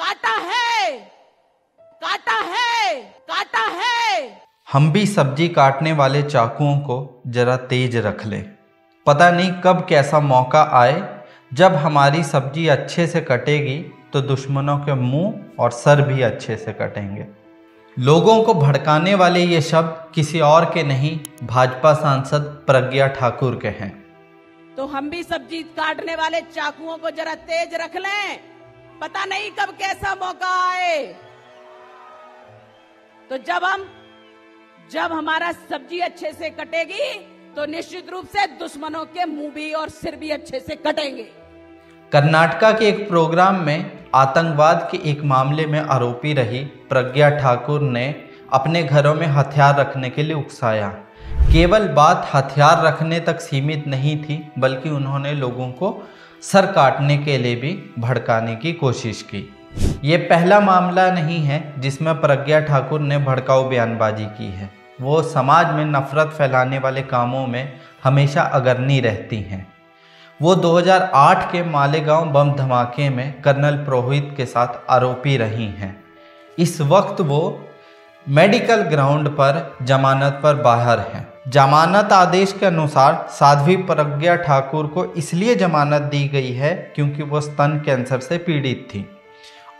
काटा है। काटा है। काटा है। हम भी सब्ज़ी काटने वाले चाकुओं को जरा तेज रख लें। पता नहीं कब कैसा मौका आए। जब हमारी सब्ज़ी अच्छे से कटेगी तो दुश्मनों के मुँह और सर भी अच्छे से कटेंगे। लोगों को भड़काने वाले ये शब्द किसी और के नहीं भाजपा सांसद प्रज्ञा ठाकुर के हैं। तो हम भी सब्ज़ी काटने वाले चाकुओं को जरा तेज रख लें। पता नहीं कब कैसा मौका आए। तो जब हम, जब हमारा सब्ज़ी अच्छे से कटेगी तो निश्चित रूप से दुश्मनों के मुँह भी और सिर भी अच्छे से कटेंगे। कर्नाटका के एक प्रोग्राम में आतंकवाद के एक मामले में आरोपी रही प्रज्ञा ठाकुर ने अपने घरों में हथियार रखने के लिए उकसाया। केवल बात हथियार रखने तक सीमित नहीं थी, बल्कि उन्होंने लोगों को सर काटने के लिए भी भड़काने की कोशिश की। ये पहला मामला नहीं है जिसमें प्रज्ञा ठाकुर ने भड़काऊ बयानबाजी की है। वो समाज में नफरत फैलाने वाले कामों में हमेशा अगरनी रहती हैं। वो 2008 के मालेगांव बम धमाके में कर्नल पुरोहित के साथ आरोपी रही हैं। इस वक्त वो मेडिकल ग्राउंड पर जमानत पर बाहर हैं। जमानत आदेश के अनुसार साध्वी प्रज्ञा ठाकुर को इसलिए जमानत दी गई है क्योंकि वह स्तन कैंसर से पीड़ित थी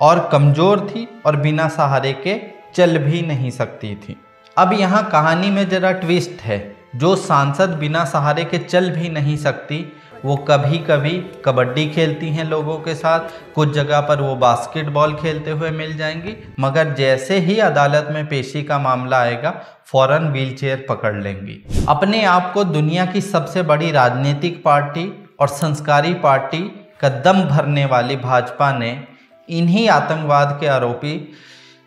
और कमज़ोर थी और बिना सहारे के चल भी नहीं सकती थी। अब यहाँ कहानी में ज़रा ट्विस्ट है। जो सांसद बिना सहारे के चल भी नहीं सकती वो कभी कभी कबड्डी खेलती हैं लोगों के साथ। कुछ जगह पर वो बास्केटबॉल खेलते हुए मिल जाएँगी। मगर जैसे ही अदालत में पेशी का मामला आएगा, फ़ौरन व्हीलचेयर पकड़ लेंगी। अपने आप को दुनिया की सबसे बड़ी राजनीतिक पार्टी और संस्कारी पार्टी का दम भरने वाली भाजपा ने इन्हीं आतंकवाद के आरोपी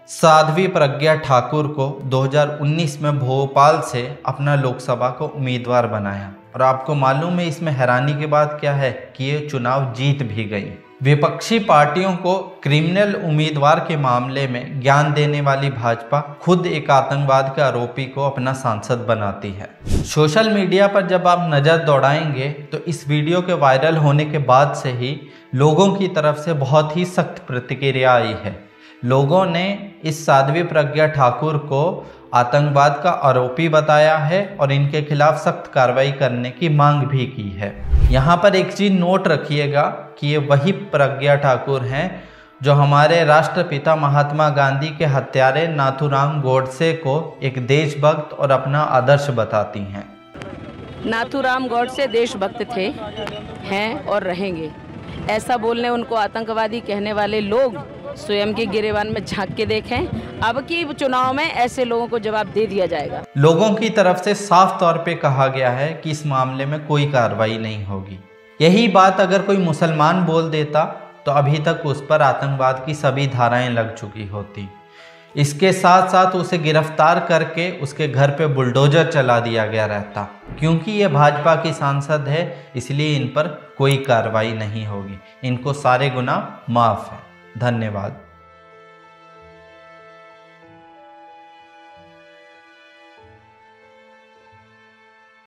साध्वी प्रज्ञा ठाकुर को 2019 में भोपाल से अपना लोकसभा को उम्मीदवार बनाया। और आपको मालूम है इसमें हैरानी की बात क्या है कि ये चुनाव जीत भी गई। विपक्षी पार्टियों को क्रिमिनल उम्मीदवार के मामले में ज्ञान देने वाली भाजपा खुद एक आतंकवाद के आरोपी को अपना सांसद बनाती है। सोशल मीडिया पर जब आप नज़र दौड़ाएँगे तो इस वीडियो के वायरल होने के बाद से ही लोगों की तरफ़ से बहुत ही सख्त प्रतिक्रिया आई है। लोगों ने इस साध्वी प्रज्ञा ठाकुर को आतंकवाद का आरोपी बताया है और इनके खिलाफ सख्त कार्रवाई करने की मांग भी की है। यहाँ पर एक चीज़ नोट रखिएगा कि ये वही प्रज्ञा ठाकुर हैं जो हमारे राष्ट्रपिता महात्मा गांधी के हत्यारे नाथुराम गोडसे को एक देशभक्त और अपना आदर्श बताती हैं। नाथुराम गौडसे देशभक्त थे, हैं और रहेंगे। ऐसा बोलने उनको आतंकवादी कहने वाले लोग स्वयं के गिरेवान में झाँक के देखें। अब की चुनाव में ऐसे लोगों को जवाब दे दिया जाएगा। लोगों की तरफ़ से साफ़ तौर पे कहा गया है कि इस मामले में कोई कार्रवाई नहीं होगी। यही बात अगर कोई मुसलमान बोल देता तो अभी तक उस पर आतंकवाद की सभी धाराएँ लग चुकी होती। इसके साथ साथ उसे गिरफ़्तार करके उसके घर पे बुलडोजर चला दिया गया रहता। क्योंकि ये भाजपा की सांसद है, इसलिए इन पर कोई कार्रवाई नहीं होगी। इनको सारे गुना माफ़ है। धन्यवाद।